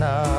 now.